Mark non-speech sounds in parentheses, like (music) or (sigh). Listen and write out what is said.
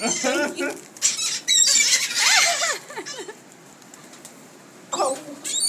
(laughs) oh.